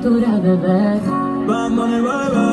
criatura bebé. Vamos, bebé.